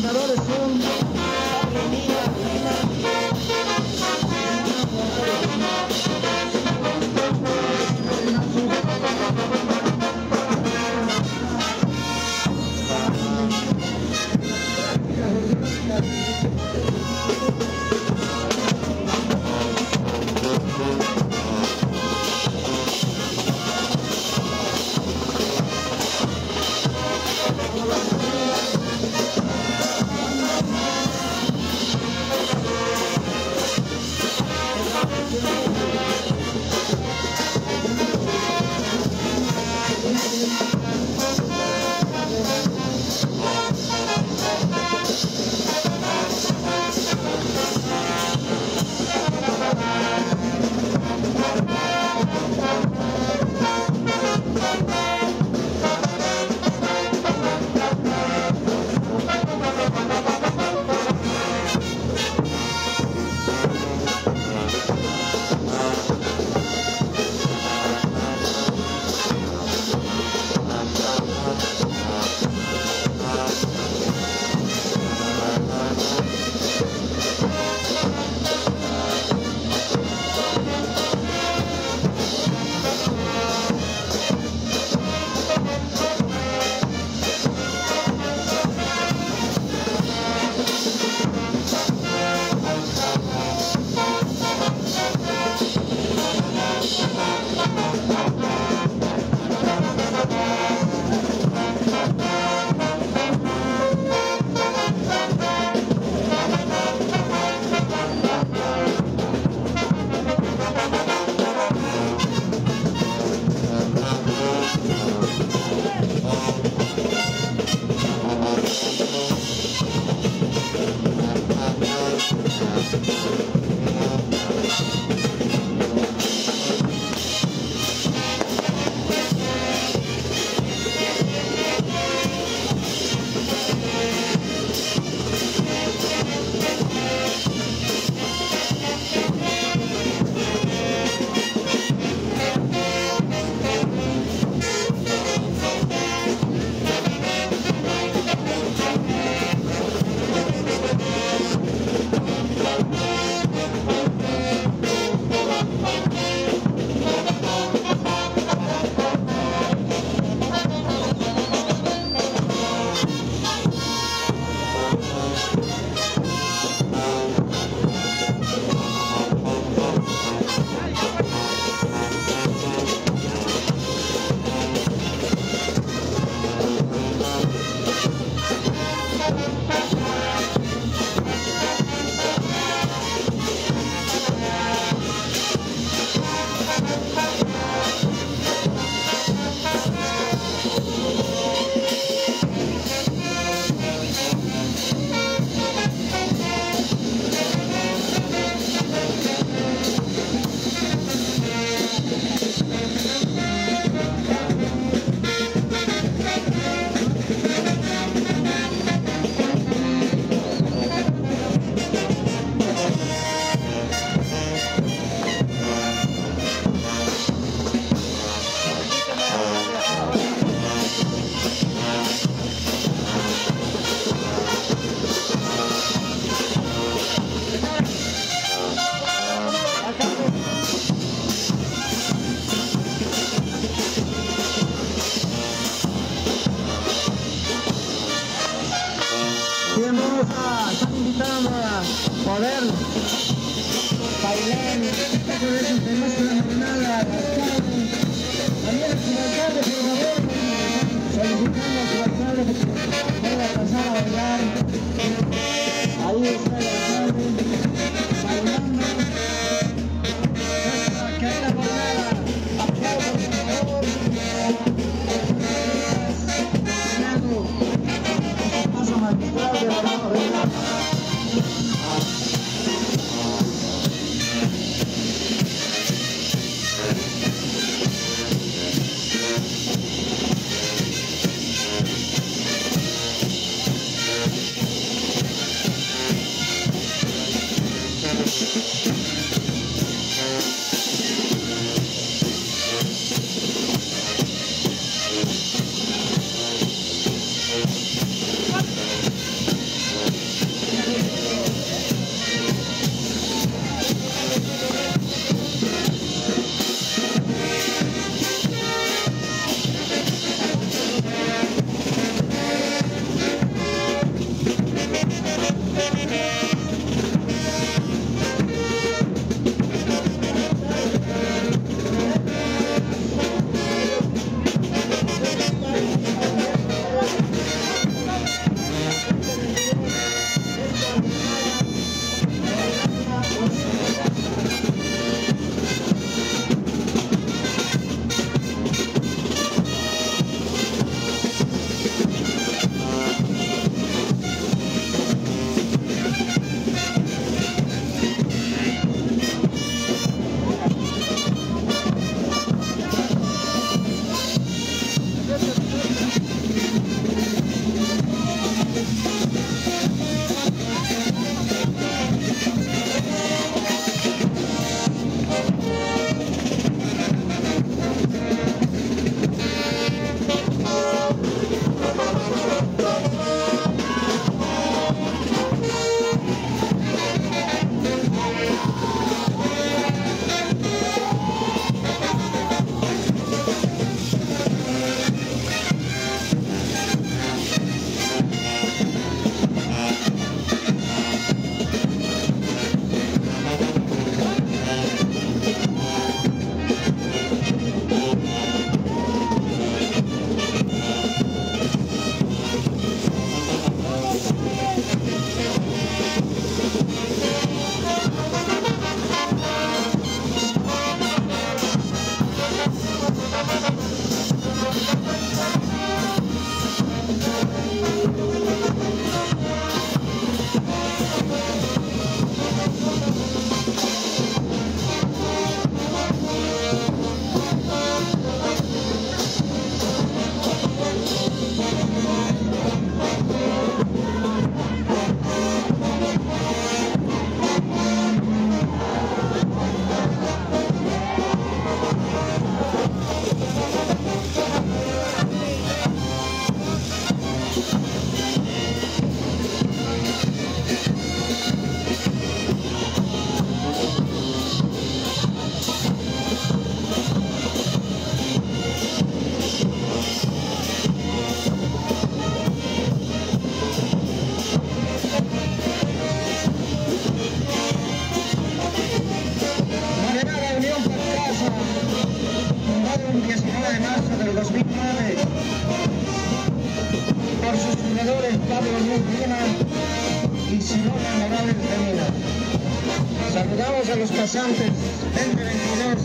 fundadores fueron Saludamos a los pasantes 2022.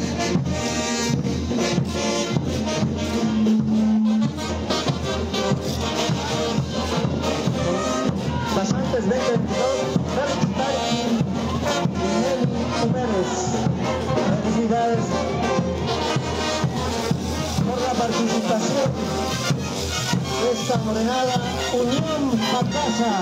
Pasantes 2022, Félix y Nelly Jiménez. Felicidades por la participación de esta morenada Unión Macasa.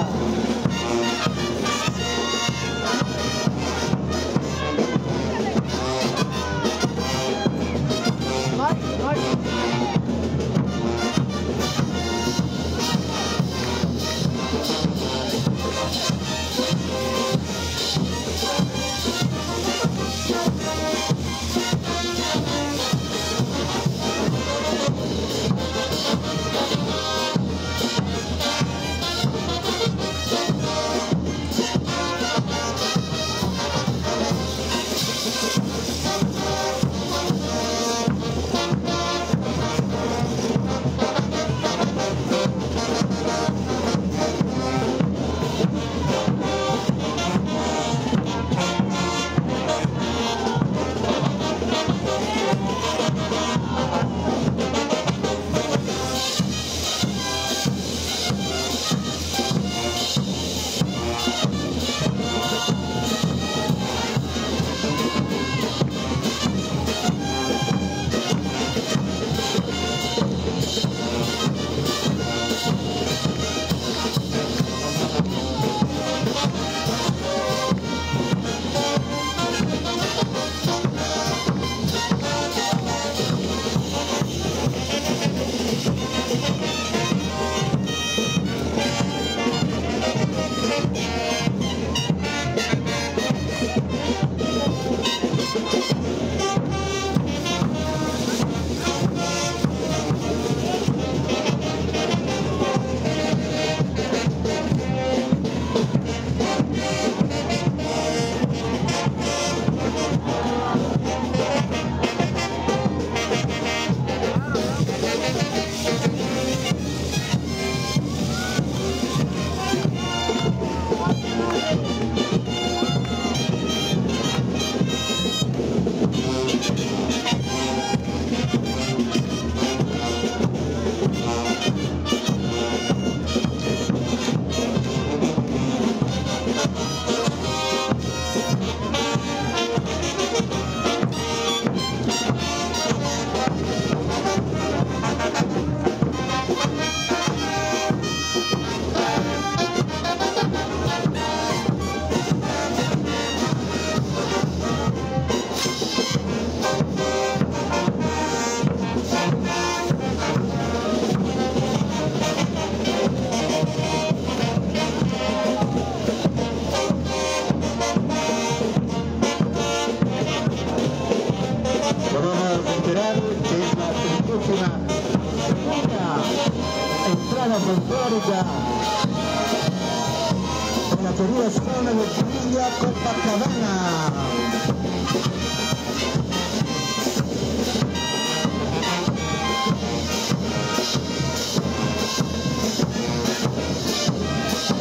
Villa Copacabana.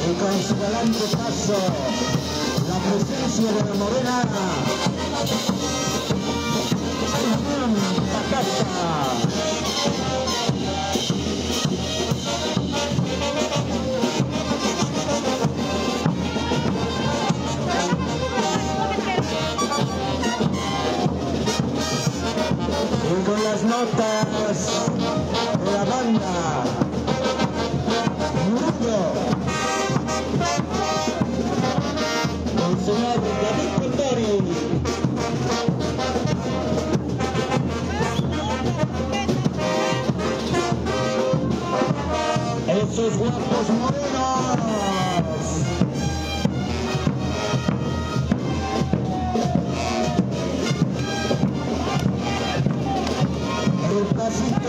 Y con su galante paso, la presencia de la morena las notas de la banda. Murillo. El señor David Condori esos guapos morenos.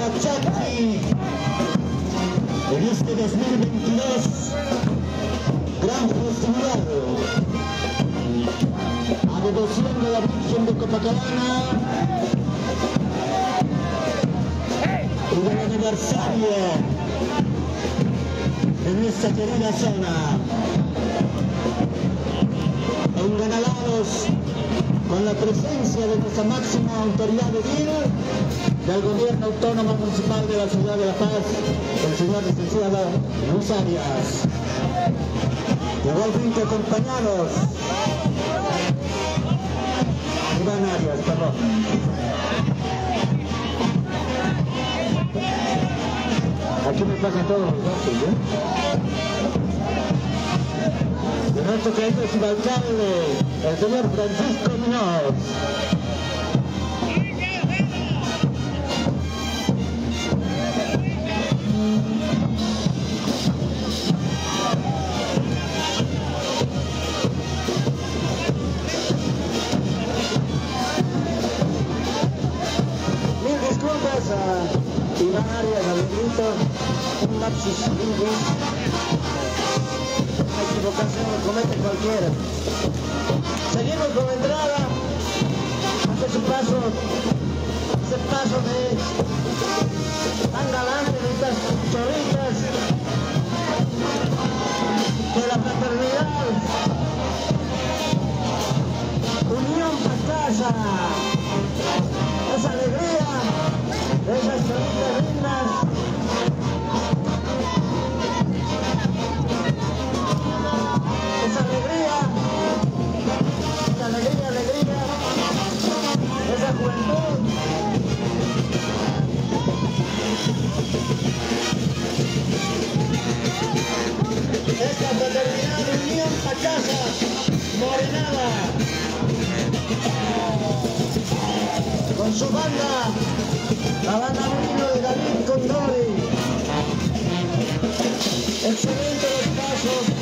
En este 2022 gran festival. A devoción de la Virgen de Copacabana. Y del aniversario de nuestra querida zona. Enganalados con la presencia de nuestra máxima autoridad de vida del Gobierno Autónomo Municipal de la Ciudad de La Paz, el señor licenciado Luis Arias. Igualmente acompañados Iván Arias, perdón. Aquí me pasan todos los datos, ¿eh? De nuestro querido subalcalde, el señor Francisco Muñoz. Lapsus linguis. Una equivocación comete cualquiera. Seguimos con la entrada. Hace su paso, ese paso de tan galante de estas chorritas de la fraternidad. Unión Pacasa esa alegría de esas choritas Esta fraternidad Unión Pachasa, Morenada con su banda, la banda Vino de David Condori. Excelente los pasos,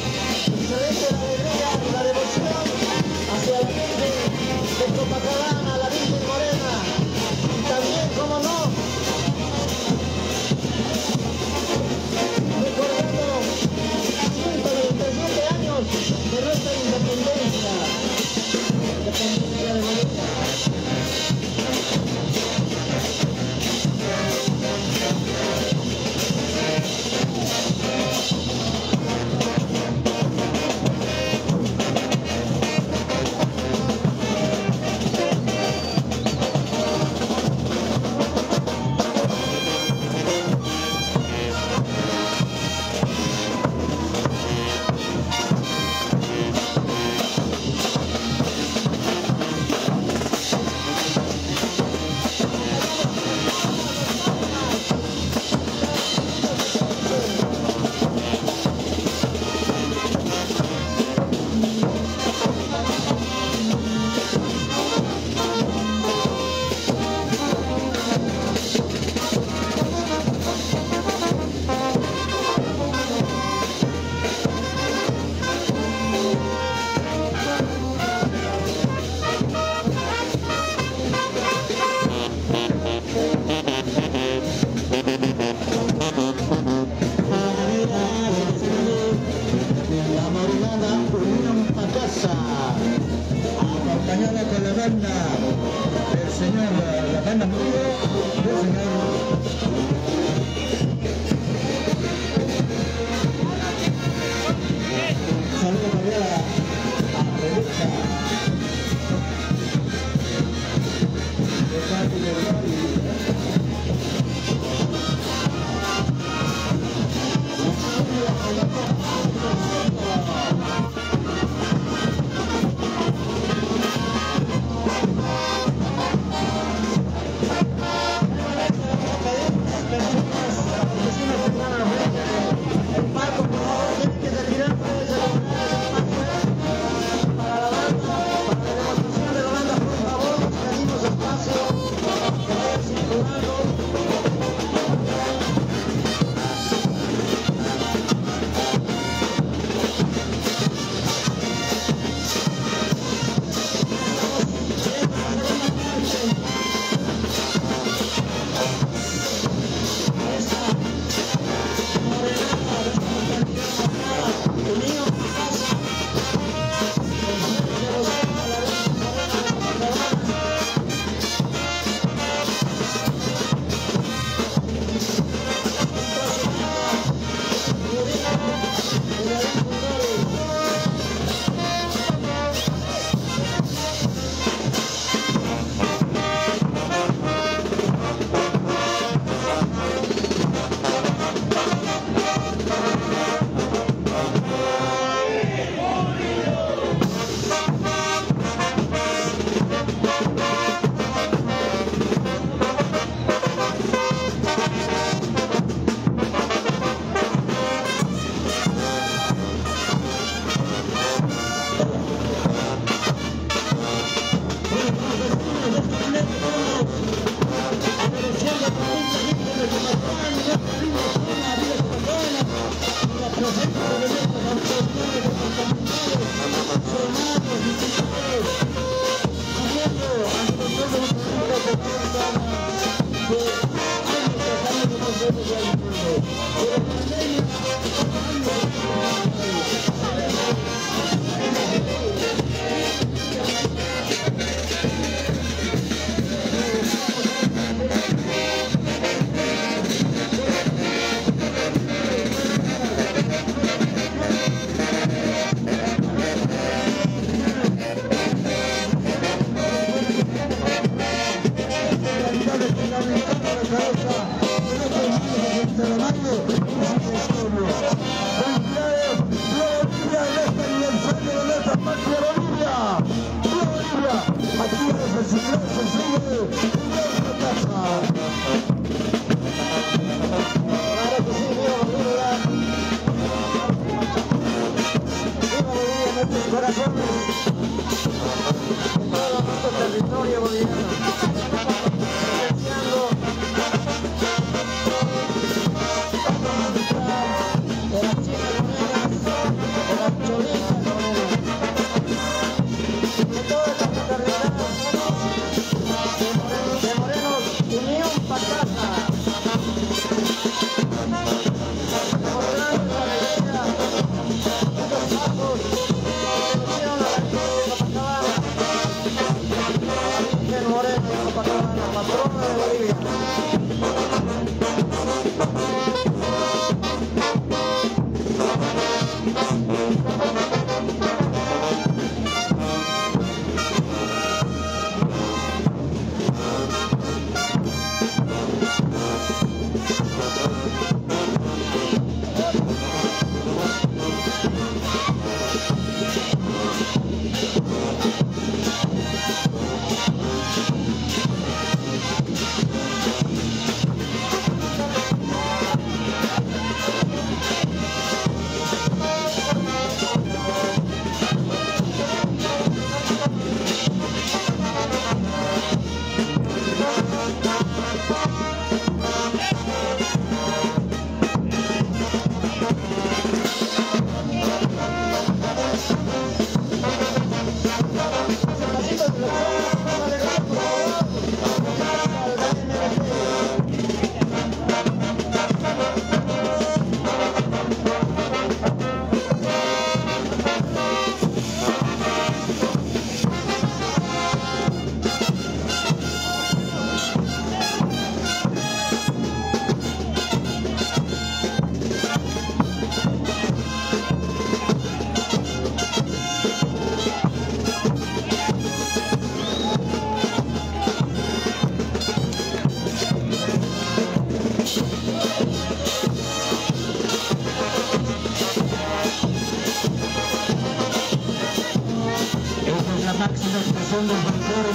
En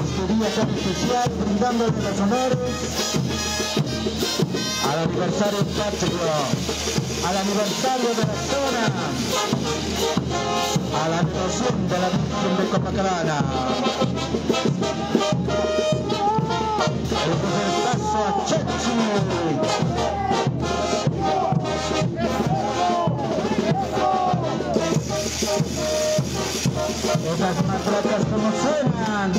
este día tan especial, brindándole los honores al aniversario patrio, al aniversario de la zona, a la devoción de la Virgen de Copacabana. Este es el paso a Chechi. Esas matracas como suenan.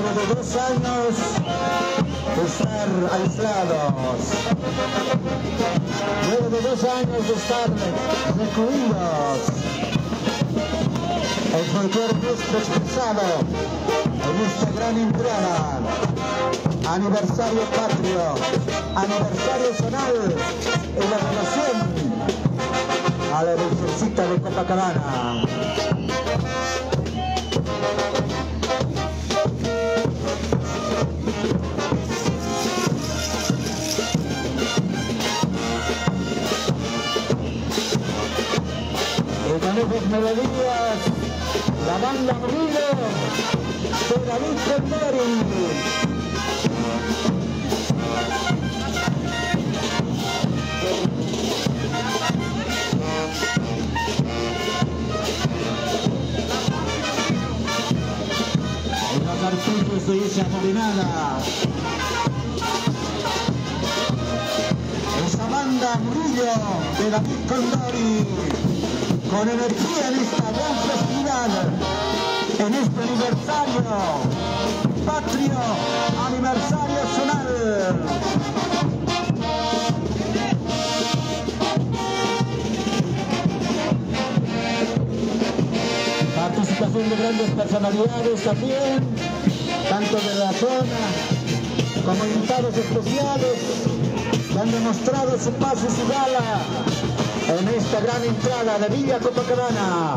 Esa es la expresión del folclore nuestro. Luego de dos años de estar aislados, luego de dos años de estar recluidos, el folclore nuestro expresado en esta gran entrada, aniversario patrio, aniversario zonal en la relación a la Virgencita de Copacabana. Con esas melodías, la banda de Condori. En los artículos de Isa Molinada. Esa banda Murillo de David Condori con energía en esta gran festividad, en este aniversario patrio, aniversario zonal. Participación de grandes personalidades también, tanto de la zona como invitados especiales que han demostrado su paso y su gala en esta gran entrada de Villa Copacabana.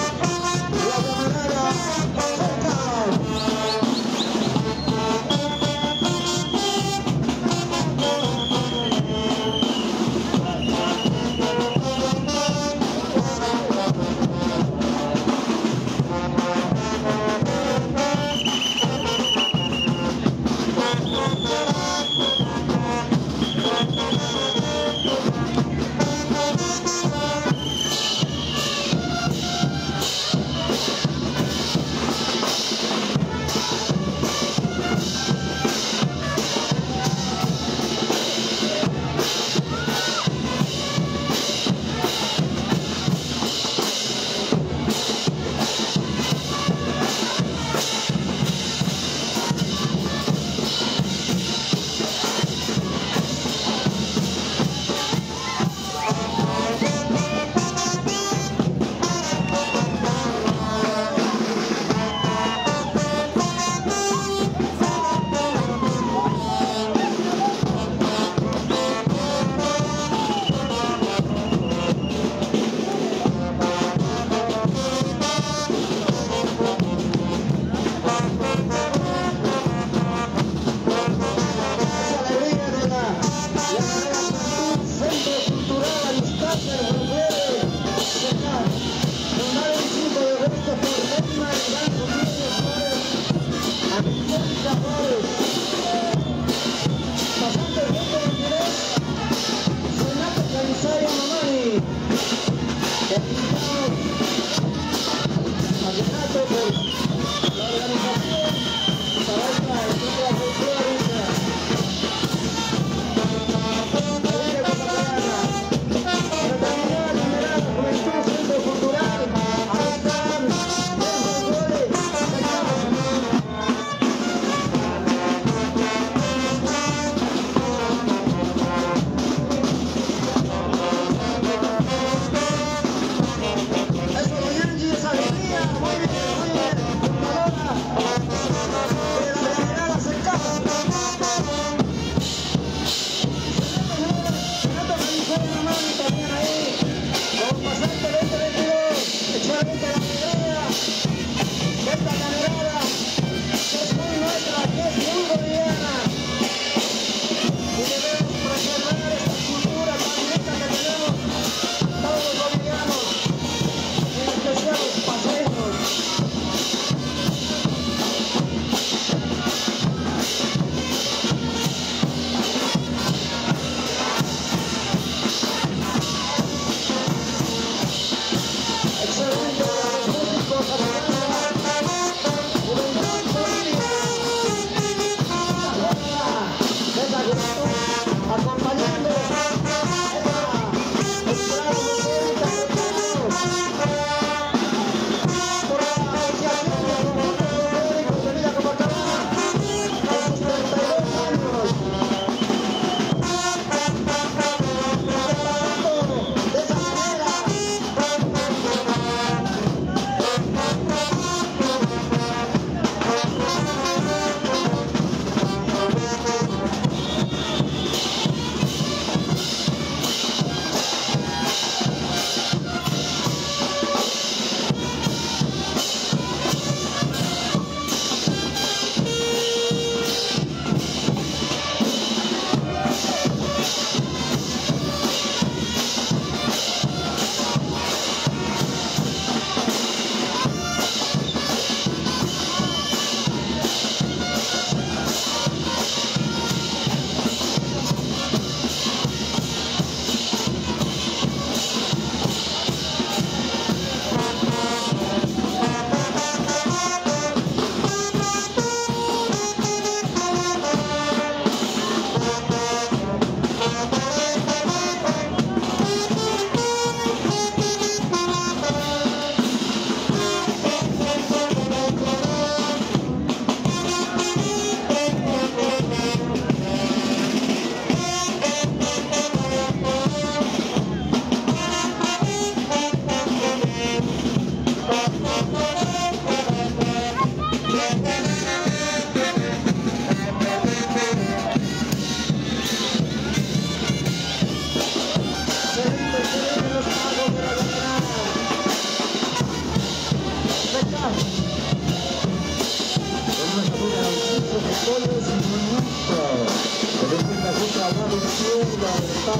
Una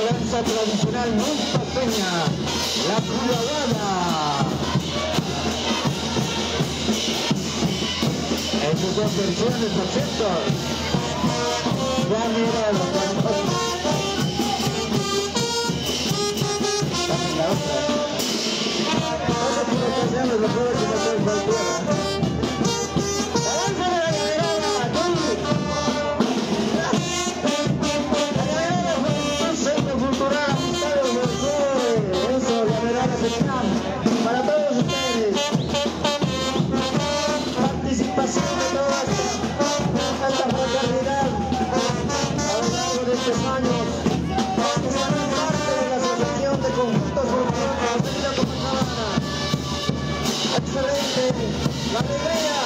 danza tradicional muy paseña, la culavada. En sus dos versiones, por cierto. Ya mira la otra. Camisa 12, motor Hallelujah.